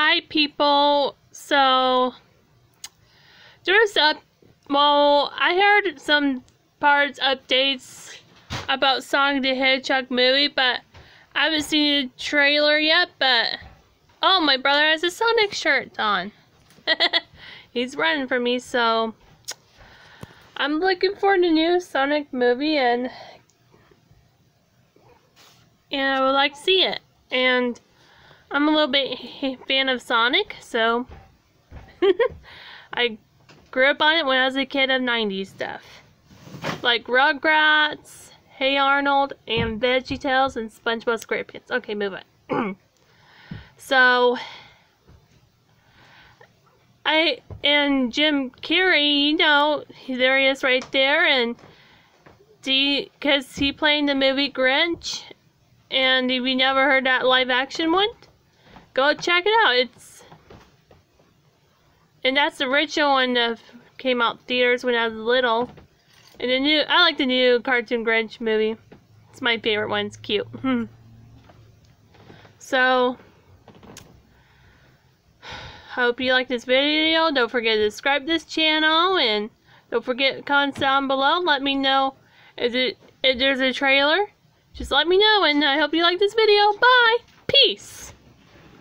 Hi, people. So, there's a well, I heard some parts updates about Sonic the Hedgehog movie, but I haven't seen the trailer yet. But oh, my brother has a Sonic shirt on. He's running for me, so I'm looking for the new Sonic movie, and and I would like to see it. And I'm a little bit fan of Sonic, so I grew up on it when I was a kid of 90s stuff. Like Rugrats, Hey Arnold, and VeggieTales and SpongeBob SquarePants. Okay, move on. so, I, and Jim Carrey, you know, there he is right there, and D because he played the movie Grinch, and if you never heard that live action one, go check it out. It's and that's the original one that came out theaters when I was little. And the new, I like the new cartoon Grinch movie. It's my favorite one. It's cute. Hmm. so, hope you like this video. Don't forget to subscribe to this channel and don't forget comments down below. Let me know if, it, if there's a trailer. Just let me know and I hope you like this video. Bye. Peace.